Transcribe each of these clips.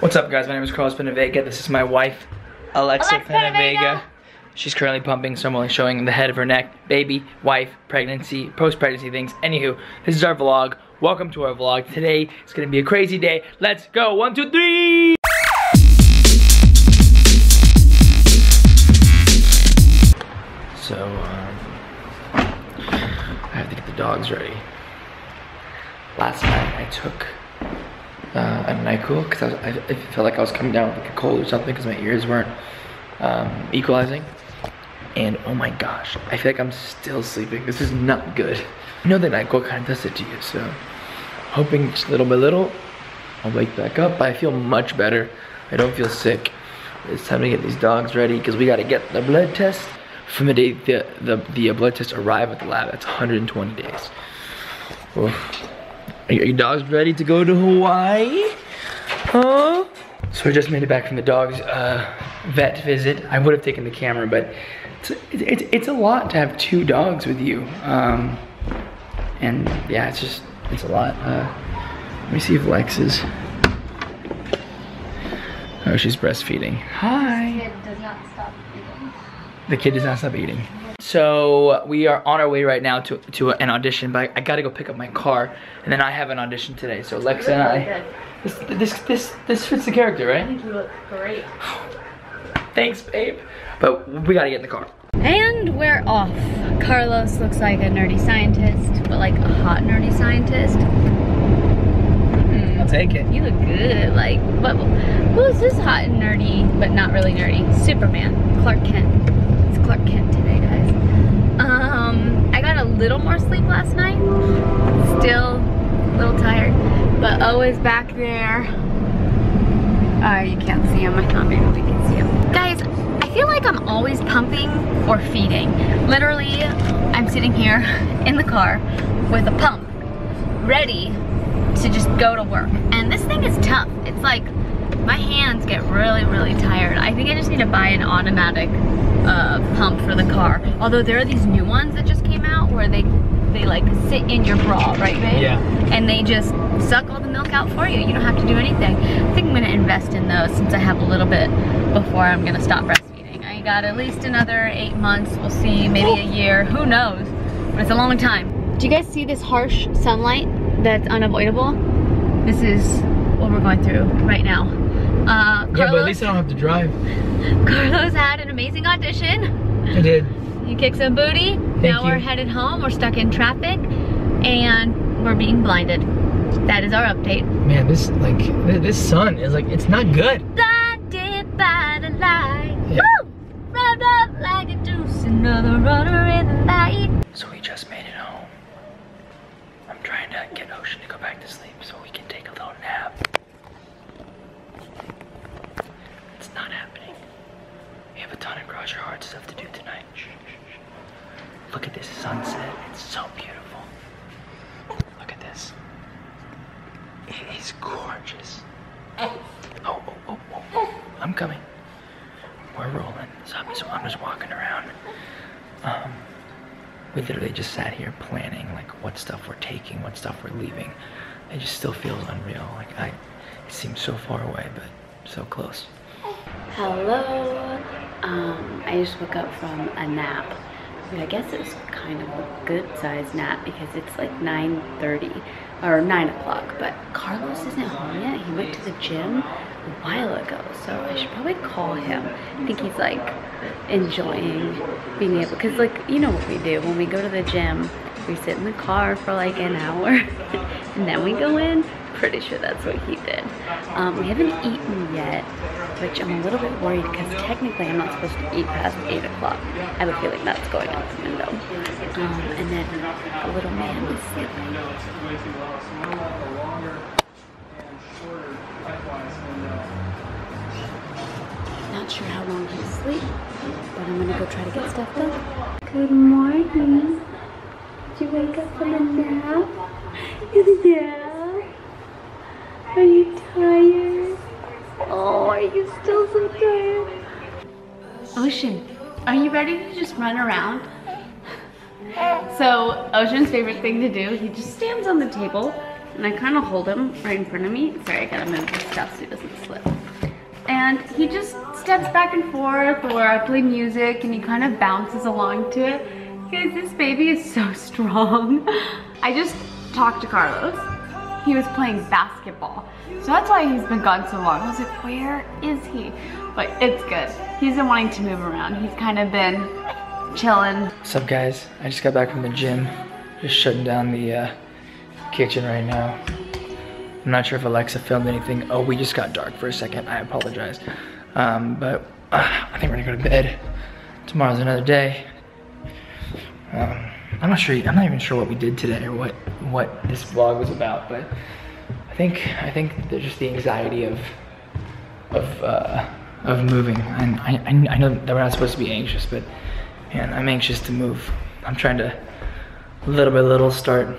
What's up guys, my name is Carlos Vega. This is my wife, Alexa, Alexa Penavega. She's currently pumping, so I'm only showing the head of her neck. Baby, wife, pregnancy, post-pregnancy things. Anywho, this is our vlog. Welcome to our vlog. Today, it's gonna be a crazy day. Let's go, one, two, three! So, um, I have to get the dogs ready. Last night, I took uh, a NyQuil because I, I, felt like I was coming down with like a cold or something because my ears weren't um, equalizing. And oh my gosh, I feel like I'm still sleeping. This is not good. I know that NyQuil kind of does it to you, so hoping just little by little, I'll wake back up. I feel much better. I don't feel sick. It's time to get these dogs ready because we got to get the blood test from the day the, the, the blood test arrive at the lab. That's 120 days. Oof. Are your dogs ready to go to Hawaii? Huh? So I just made it back from the dog's uh, vet visit. I would have taken the camera, but it's, it's, it's a lot to have two dogs with you. Um, and yeah, it's just, it's a lot. Uh, let me see if Lex is. Oh, she's breastfeeding. Hi. The kid does not stop eating. So we are on our way right now to, to an audition, but I, I gotta go pick up my car, and then I have an audition today. So Lexa and I, this, this, this, this fits the character, right? You look great. Thanks, babe. But we gotta get in the car. And we're off. Carlos looks like a nerdy scientist, but like a hot nerdy scientist. Take it. You look good. Like, but who's this hot and nerdy, but not really nerdy? Superman, Clark Kent. It's Clark Kent today, guys. Um, I got a little more sleep last night. Still a little tired, but O is back there. Uh, you can't see him. I thought maybe we can see him. Guys, I feel like I'm always pumping or feeding. Literally, I'm sitting here in the car with a pump, ready to just go to work. And this thing is tough. It's like, my hands get really, really tired. I think I just need to buy an automatic uh, pump for the car. Although there are these new ones that just came out where they they like sit in your bra, right babe? Yeah. And they just suck all the milk out for you. You don't have to do anything. I think I'm gonna invest in those since I have a little bit before I'm gonna stop breastfeeding. I got at least another eight months. We'll see, maybe a year, who knows? But it's a long time. Do you guys see this harsh sunlight that's unavoidable? This is what we're going through right now. Uh, Carlos, Yeah, but at least I don't have to drive. Carlos had an amazing audition. I did. He kicked some booty. now you. we're headed home. We're stuck in traffic and we're being blinded. That is our update. Man, this like this sun is like it's not good. Blinded by the light. Yeah. Woo! Wrapped up like a deuce, another runner in the light. So we just made it home. I'm trying to get Ocean sleep so we can take a little nap. It's not happening. We have a ton of cross your heart stuff to do tonight. Shh, shh, shh. Look at this sunset. It's so beautiful. Look at this. It is gorgeous. Oh, oh, oh, oh, oh. I'm coming. We're rolling. So I'm just, I'm just walking around. Um, we literally just sat here planning like what stuff we're taking, what stuff we're leaving. It just still feels unreal. Like I, it seems so far away, but so close. Hello. Um, I just woke up from a nap. I guess it was kind of a good sized nap because it's like 9.30 or 9 o'clock. But Carlos isn't home yet. He went to the gym a while ago. So I should probably call him. I think he's like enjoying being able, because like, you know what we do when we go to the gym, we sit in the car for like an hour and then we go in. Pretty sure that's what he did. Um, we haven't eaten yet, which I'm a little bit worried because technically I'm not supposed to eat past 8 o'clock. I have a feeling that's going out the window. Um, and then the little man is sleeping. Not sure how long he'll sleep, but I'm gonna go try to get stuff done. Good morning. Did you wake up from a nap? yeah. Are you tired? Oh, are you still so tired? Ocean, are you ready to just run around? So Ocean's favorite thing to do, he just stands on the table and I kind of hold him right in front of me. Sorry, I gotta move this stuff so he doesn't slip. And he just steps back and forth, or I play music and he kind of bounces along to it. Guys, this baby is so strong. I just talked to Carlos. He was playing basketball. So that's why he's been gone so long. I was like, where is he? But it's good. He's been wanting to move around. He's kind of been chilling. What's up guys? I just got back from the gym. Just shutting down the uh, kitchen right now. I'm not sure if Alexa filmed anything. Oh, we just got dark for a second. I apologize. Um, but uh, I think we're gonna go to bed. Tomorrow's another day. Um, I'm not sure. I'm not even sure what we did today or what what this vlog was about. But I think I think there's just the anxiety of of uh, of moving. And I, I I know that we're not supposed to be anxious, but man, I'm anxious to move. I'm trying to little by little start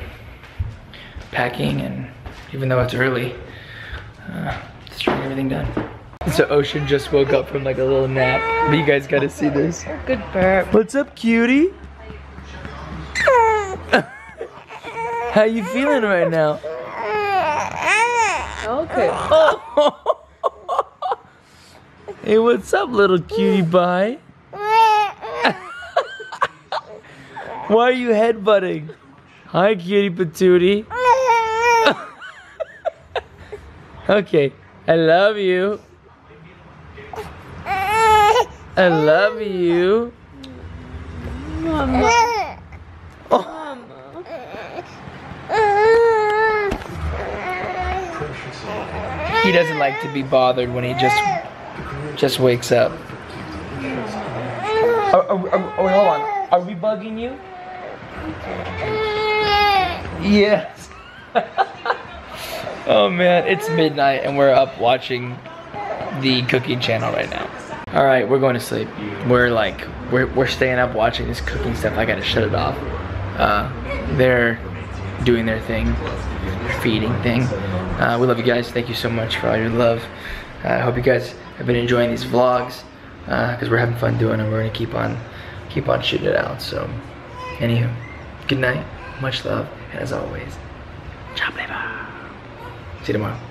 packing and even though it's early, uh, just trying everything done. So Ocean just woke up from like a little nap. But you guys gotta see this. Good burp. What's up, cutie? How you feeling right now? Okay. hey, what's up, little cutie pie? Why are you headbutting? Hi, cutie patootie. okay, I love you. I love you. Oh. He doesn't like to be bothered when he just just wakes up. Oh, oh, wait, hold on. Are we bugging you? Yes. oh man, it's midnight and we're up watching the cooking channel right now. All right, we're going to sleep. We're like, we're, we're staying up watching this cooking stuff. I gotta shut it off. Uh, they're doing their thing, feeding thing. Uh, we love you guys. Thank you so much for all your love. Uh, I hope you guys have been enjoying these vlogs because we're having fun doing them. We're gonna keep on, keep on shooting it out. So, anywho, good night, much love, and as always, liver. See you tomorrow.